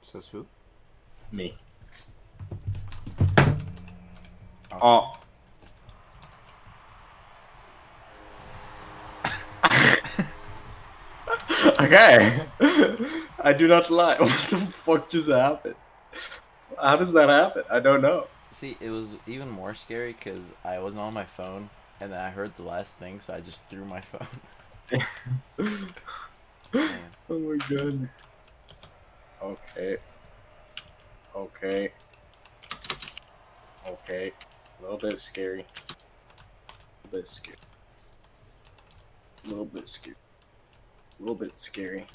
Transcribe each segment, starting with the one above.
Says who? Me. Oh. okay. I do not lie. What the fuck just happened? How does that happen? I don't know. See, it was even more scary because I wasn't on my phone, and then I heard the last thing, so I just threw my phone. Oh my god. Okay. Okay. Okay. A little bit scary. A little bit scary. A little bit scary. A little bit scary.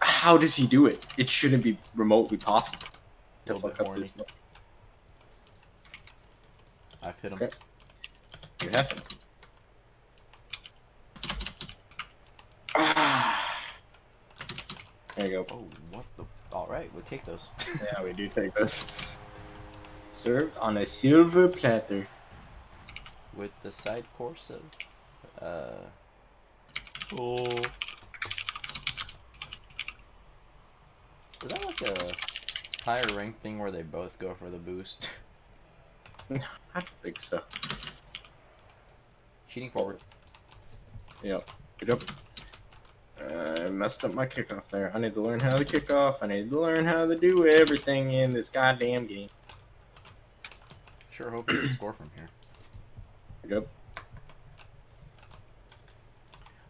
How does he do it? It shouldn't be remotely possible to fuck up this. horny. I've hit him. Okay. You have him. There you go. Oh, what the? All right, we'll take those. Yeah, we do take this. Served on a silver platter. With the side course of, uh. Oh. Is that like a higher rank thing where they both go for the boost? I don't think so. Cheating forward. Yep. Good job. I messed up my kickoff there. I need to learn how to kick off. I need to learn how to do everything in this goddamn game. Sure hope you can score from here. Good.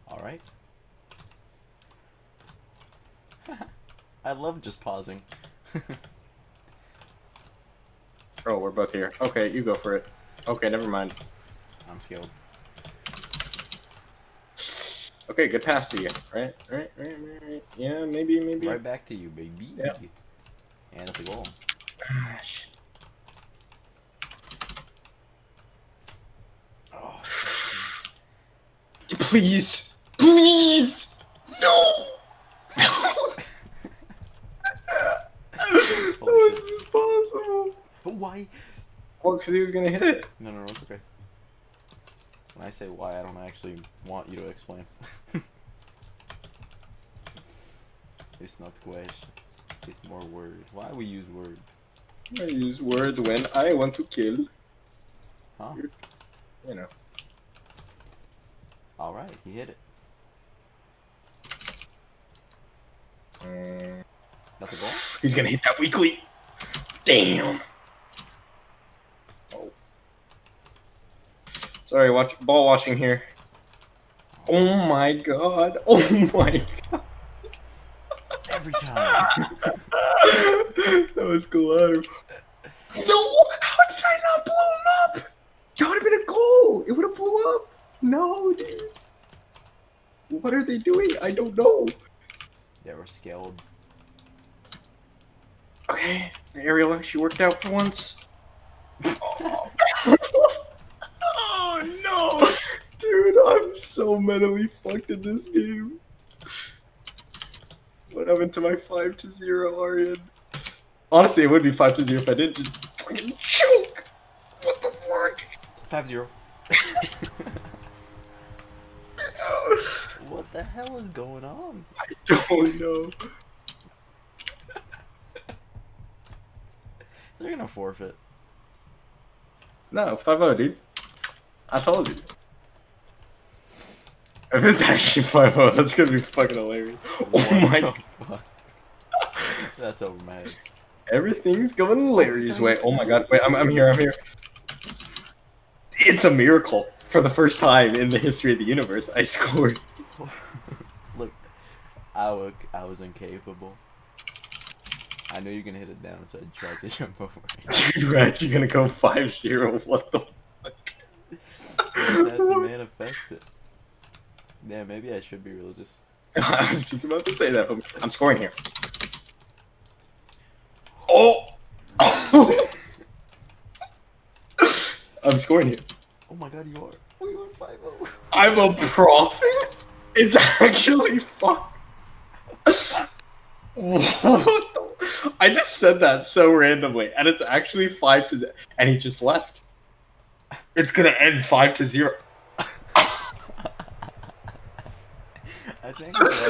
All right. I love just pausing. Oh, we're both here. Okay, you go for it. Okay, never mind. I'm skilled. Okay, good pass to you. Right, right, right, right, right. Yeah, maybe, maybe. Right back to you, baby. Yeah. And that's a goal. Ah, shit. Oh, Please, please, no. How is this possible? But why? Well, because he was gonna hit it. No, no, no, it's okay. When I say why, I don't actually want you to explain. it's not the question. It's more words. Why we use words? I use words when I want to kill. Huh? You know. Alright, he hit it. Mm. That's a goal? He's gonna hit that weekly. Damn. Oh. Sorry, watch ball watching here. Oh my god. Oh my god. Every time. that was collateral. No! How did I not blow him up? That would have been a goal. It would have blew up. No, dude. What are they doing? I don't know. they were skilled. Okay, the aerial actually worked out for once. oh no! Dude, I'm so mentally fucked in this game. What happened to my 5 to 0 Arian? Honestly, it would be 5 to 0 if I didn't just fucking choke! What the fuck? 5 0. What the hell is going on? I don't know. They're gonna forfeit. No, 5 0, dude. I told you. If it's actually 5 0, that's gonna be fucking hilarious. Oh what Oh my god. That's over my head. Everything's going Larry's way. Oh my god, wait, I'm, I'm here, I'm here. It's a miracle. For the first time in the history of the universe, I scored. Look, I was, I was incapable. I knew you were gonna hit it down, so I tried to jump over it. Dude, we're actually gonna go 5 0. What the fuck? I just had to manifest it. Yeah, maybe I should be religious. I was just about to say that. but I'm scoring here. Oh! I'm scoring here. Oh my god, you are. Oh, we were 5 0. I'm a prophet? It's actually fun. What the- I just said that so randomly, and it's actually five to zero, and he just left. It's gonna end five to zero. I think.